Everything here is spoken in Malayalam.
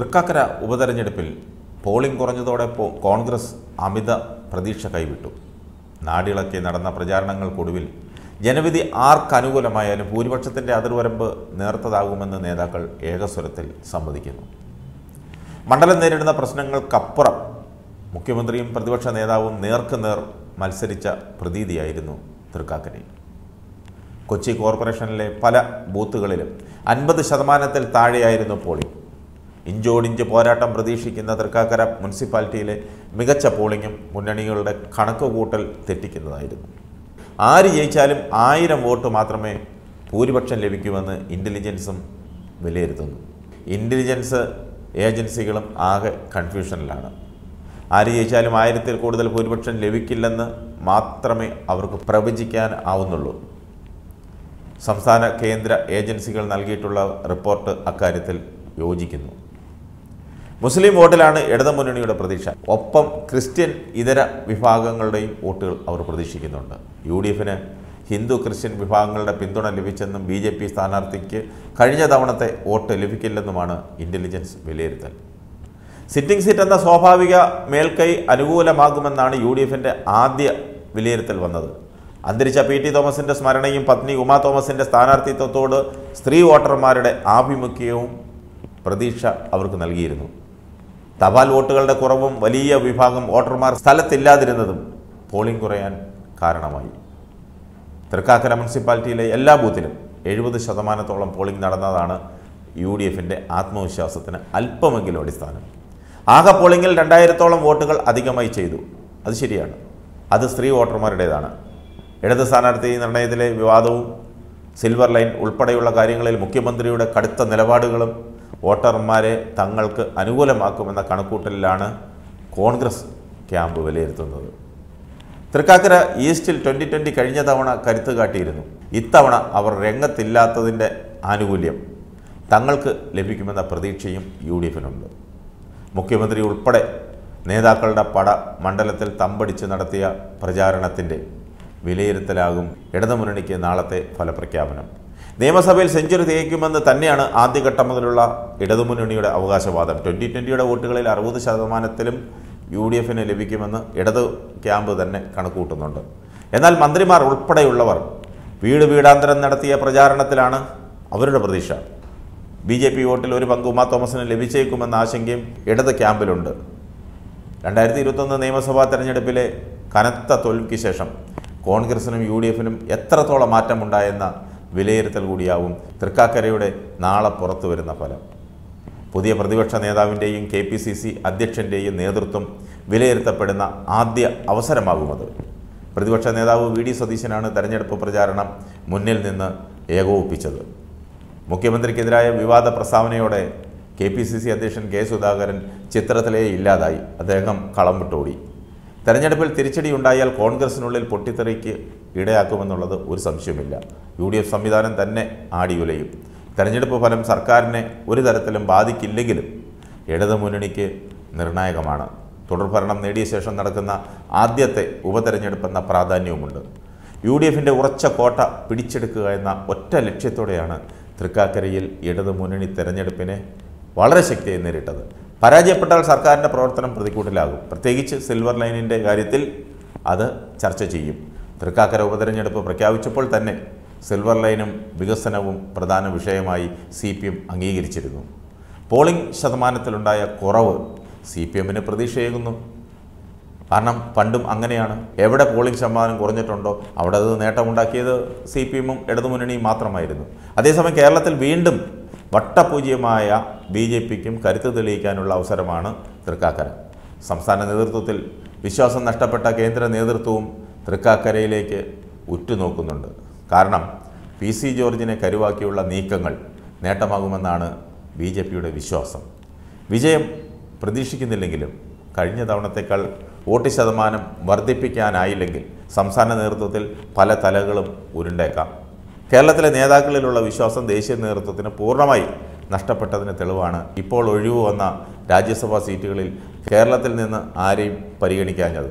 തൃക്കാക്കര ഉപതെരഞ്ഞെടുപ്പിൽ പോളിംഗ് കുറഞ്ഞതോടെ കോൺഗ്രസ് അമിത പ്രതീക്ഷ കൈവിട്ടു. നാടിളക്കി നടന്ന പ്രചാരണങ്ങൾക്കൊടുവിൽ ജനവിധി ആർക്കനുകൂലമായാലും ഭൂരിപക്ഷത്തിന്റെ അതിർവരമ്പ് നേർത്തതാകുമെന്ന് നേതാക്കൾ ഏകസ്വരത്തിൽ സമ്മതിക്കുന്നു. മണ്ഡലം നേരിടുന്ന പ്രശ്നങ്ങൾക്കപ്പുറം മുഖ്യമന്ത്രിയും പ്രതിപക്ഷ നേതാവും നേർക്കുനേർ മത്സരിച്ച പ്രതീതിയായിരുന്നു തൃക്കാക്കരയിൽ. കൊച്ചി കോർപ്പറേഷനിലെ പല ബൂത്തുകളിലും അൻപത് ശതമാനത്തിൽ താഴെയായിരുന്നു പോളിംഗ്. ഇഞ്ചോടിഞ്ച് പോരാട്ടം പ്രതീക്ഷിക്കുന്ന തൃക്കാക്കര മുനിസിപ്പാലിറ്റിയിലെ മികച്ച പോളിംഗും മുന്നണികളുടെ കണക്കുകൂട്ടൽ തെറ്റിക്കുന്നതായിരുന്നു. ആര് ജയിച്ചാലും ആയിരം വോട്ട് മാത്രമേ ഭൂരിപക്ഷം ലഭിക്കുമെന്ന് ഇന്റലിജൻസും വിലയിരുത്തുന്നു. ഇന്റലിജൻസ് ഏജൻസികളും ആകെ കൺഫ്യൂഷനിലാണ് ആര് ജയിച്ചാലും ആയിരത്തിൽ കൂടുതൽ ഭൂരിപക്ഷം ലഭിക്കില്ലെന്ന് മാത്രമേ അവർക്ക് പ്രവചിക്കാൻ ആവുന്നുള്ളൂ. സംസ്ഥാന കേന്ദ്ര ഏജൻസികൾ നൽകിയിട്ടുള്ള റിപ്പോർട്ട് അക്കാര്യത്തിൽ യോജിക്കുന്നു. മുസ്ലിം വോട്ടിലാണ് ഇടതുമുന്നണിയുടെ പ്രതീക്ഷ. ഒപ്പം ക്രിസ്ത്യൻ ഇതര വിഭാഗങ്ങളുടെയും വോട്ടുകൾ അവർ പ്രതീക്ഷിക്കുന്നുണ്ട്. യു ഡി എഫിന് ഹിന്ദു ക്രിസ്ത്യൻ വിഭാഗങ്ങളുടെ പിന്തുണ ലഭിച്ചെന്നും ബി ജെ പി സ്ഥാനാർത്ഥിക്ക് കഴിഞ്ഞ തവണത്തെ വോട്ട് ലഭിക്കില്ലെന്നുമാണ് ഇന്റലിജൻസ് വിലയിരുത്തൽ. സിറ്റിംഗ് സീറ്റ് എന്ന സ്വാഭാവിക മേൽക്കൈ അനുകൂലമാകുമെന്നാണ് യു ഡി എഫിന്റെ ആദ്യ വിലയിരുത്തൽ വന്നത്. അന്തരിച്ച പി ടി തോമസിന്റെ സ്മരണയും പത്നി ഉമാ തോമസിന്റെ സ്ഥാനാർത്ഥിത്വത്തോട് സ്ത്രീ വോട്ടർമാരുടെ ആഭിമുഖ്യവും പ്രതീക്ഷ അവർക്ക് നൽകിയിരുന്നു. തപാൽ വോട്ടുകളുടെ കുറവും വലിയ വിഭാഗം വോട്ടർമാർ സ്ഥലത്തില്ലാതിരുന്നതും പോളിംഗ് കുറയാൻ കാരണമായി. തൃക്കാക്കര മുനിസിപ്പാലിറ്റിയിലെ എല്ലാ ബൂത്തിലും എഴുപത് ശതമാനത്തോളം പോളിംഗ് നടന്നതാണ് യു ഡി എഫിന്റെ ആത്മവിശ്വാസത്തിന് അല്പമെങ്കിലും അടിസ്ഥാനം. ആകെ പോളിംഗിൽ രണ്ടായിരത്തോളം വോട്ടുകൾ അധികമായി ചെയ്തു. അത് ശരിയാണ്. അത് സ്ത്രീ വോട്ടർമാരുടേതാണ്. ഇടത് സ്ഥാനാർത്ഥി നിർണയത്തിലെ വിവാദവും സിൽവർ ലൈൻ ഉൾപ്പെടെയുള്ള കാര്യങ്ങളിൽ മുഖ്യമന്ത്രിയുടെ കടുത്ത നിലപാടുകളും വോട്ടർമാരെ തങ്ങൾക്ക് അനുകൂലമാക്കുമെന്ന കണക്കൂട്ടലിലാണ് കോൺഗ്രസ് ക്യാമ്പ് വിലയിരുത്തുന്നത്. തൃക്കാക്കര ഈസ്റ്റിൽ ട്വന്റി ട്വന്റി കഴിഞ്ഞ തവണ കരുത്ത് കാട്ടിയിരുന്നു. ഇത്തവണ അവർ രംഗത്തില്ലാത്തതിന്റെ ആനുകൂല്യം തങ്ങൾക്ക് ലഭിക്കുമെന്ന പ്രതീക്ഷയും യു ഡി എഫിനുണ്ട് മുഖ്യമന്ത്രി ഉൾപ്പെടെ നേതാക്കളുടെ പട മണ്ഡലത്തിൽ തമ്പടിച്ച് നടത്തിയ പ്രചാരണത്തിന്റെ വിലയിരുത്തലാകും ഇടതുമുന്നണിക്ക് നാളത്തെ ഫലപ്രഖ്യാപനം. നിയമസഭയിൽ സെഞ്ചുറി തികയ്ക്കുമെന്ന് തന്നെയാണ് ആദ്യഘട്ടം മുതലുള്ള ഇടതുമുന്നണിയുടെ അവകാശവാദം. ട്വന്റി ട്വന്റിയുടെ വോട്ടുകളിൽ അറുപത് ശതമാനത്തിലും യു ഡി എഫിന് ലഭിക്കുമെന്ന് ഇടത് ക്യാമ്പ് തന്നെ കണക്കുകൂട്ടുന്നുണ്ട്. എന്നാൽ മന്ത്രിമാർ ഉൾപ്പെടെയുള്ളവർ വീട് വീടാന്തരം നടത്തിയ പ്രചാരണത്തിലാണ് അവരുടെ പ്രതീക്ഷ. ബി ജെ പി വോട്ടിൽ ഒരു പങ്ക് ഉമാ തോമസിന് ലഭിച്ചേക്കുമെന്ന ആശങ്കയും ഇടത് ക്യാമ്പിലുണ്ട്. രണ്ടായിരത്തി ഇരുപത്തൊന്ന് നിയമസഭാ തെരഞ്ഞെടുപ്പിലെ കനത്ത തോൽവിക്ക് ശേഷം കോൺഗ്രസിനും യു ഡി എഫിനും എത്രത്തോളം മാറ്റമുണ്ടായെന്ന വിലയിരുത്തൽ കൂടിയാവും. തൃക്കാക്കരയുടെ നാളെ പുറത്തു വരുന്ന ഫലം. പുതിയ പ്രതിപക്ഷ നേതാവിന്റെയും കെ പി സി സി അധ്യക്ഷന്റെയും നേതൃത്വം വിലയിരുത്തപ്പെടുന്ന ആദ്യ അവസരമാകുമത്. പ്രതിപക്ഷ നേതാവ് വി ഡി സതീശനാണ് തെരഞ്ഞെടുപ്പ് പ്രചാരണം മുന്നിൽ നിന്ന് ഏകോപിപ്പിച്ചത്. മുഖ്യമന്ത്രിക്കെതിരായ വിവാദ പ്രസ്താവനയോടെ കെ പി സി സി അധ്യക്ഷൻ കെ സുധാകരൻ ചിത്രത്തിലേ ഇല്ലാതായി. അദ്ദേഹം കളം വിട്ടോടി. തെരഞ്ഞെടുപ്പിൽ തിരിച്ചടി ഉണ്ടായാൽ കോൺഗ്രസിനുള്ളിൽ പൊട്ടിത്തെറിക്ക് ഇടയാക്കുമെന്നുള്ളത് ഒരു സംശയമില്ല യു ഡി എഫ് സംവിധാനം തന്നെ ആടിയുലയും. തെരഞ്ഞെടുപ്പ് ഫലം സർക്കാരിനെ ഒരു തരത്തിലും ബാധിക്കില്ലെങ്കിലും ഇടതു മുന്നണിക്ക് നിർണായകമാണ്. തുടർഭരണം നേടിയ ശേഷം നടക്കുന്ന ആദ്യത്തെ ഉപതെരഞ്ഞെടുപ്പെന്ന പ്രാധാന്യവുമുണ്ട്. യു ഡി എഫിന്റെ ഉറച്ച കോട്ട പിടിച്ചെടുക്കുക എന്ന ഒറ്റ ലക്ഷ്യത്തോടെയാണ് തൃക്കാക്കരയിൽ ഇടതുമുന്നണി തെരഞ്ഞെടുപ്പിനെ വളരെ ശക്തിയായി നേരിട്ടത്. പരാജയപ്പെട്ടാൽ സർക്കാരിന്റെ പ്രവർത്തനം പ്രതികൂട്ടിലാകും പ്രത്യേകിച്ച് സിൽവർ ലൈനിന്റെ കാര്യത്തിൽ അത് ചർച്ച ചെയ്യും. തൃക്കാക്കര ഉപതെരഞ്ഞെടുപ്പ് പ്രഖ്യാപിച്ചപ്പോൾ തന്നെ സിൽവർ ലൈനും വികസനവും പ്രധാന വിഷയമായി സി പി എം അംഗീകരിച്ചിരുന്നു. പോളിംഗ് ശതമാനത്തിലുണ്ടായ കുറവ് സി പി എമ്മിന് പ്രതീക്ഷയേകുന്നു. കാരണം പണ്ടും അങ്ങനെയാണ്. എവിടെ പോളിംഗ് ശതമാനം കുറഞ്ഞിട്ടുണ്ടോ അവിടെ അത് നേട്ടമുണ്ടാക്കിയത് സി പി എമ്മും ഇടതുമുന്നണിയും മാത്രമായിരുന്നു. അതേസമയം കേരളത്തിൽ വീണ്ടും വട്ടപൂജ്യമായ ബി ജെ പിക്കും കരുത്ത് തെളിയിക്കാനുള്ള അവസരമാണ് തൃക്കാക്കര. സംസ്ഥാന നേതൃത്വത്തിൽ വിശ്വാസം നഷ്ടപ്പെട്ട കേന്ദ്ര നേതൃത്വവും തൃക്കാക്കരയിലേക്ക് ഉറ്റുനോക്കുന്നുണ്ട്. കാരണം പി സി ജോർജിനെ കരുവാക്കിയുള്ള നീക്കങ്ങൾ നേട്ടമാകുമെന്നാണ് ബി ജെ പിയുടെ വിശ്വാസം. വിജയം പ്രതീക്ഷിക്കുന്നില്ലെങ്കിലും കഴിഞ്ഞ തവണത്തേക്കാൾ വോട്ട് ശതമാനം വർദ്ധിപ്പിക്കാനായില്ലെങ്കിൽ സംസ്ഥാന നേതൃത്വത്തിൽ പല തലകളും ഉരുണ്ടേക്കാം. കേരളത്തിലെ നേതാക്കളിലുള്ള വിശ്വാസം ദേശീയ നേതൃത്വത്തിന് പൂർണമായി നഷ്ടപ്പെട്ടതിന് തെളിവാണ്. ഇപ്പോൾ ഒഴിവ് വന്ന രാജ്യസഭാ സീറ്റുകളിൽ കേരളത്തിൽ നിന്ന് ആരെയും പരിഗണിക്കാഞ്ഞത്.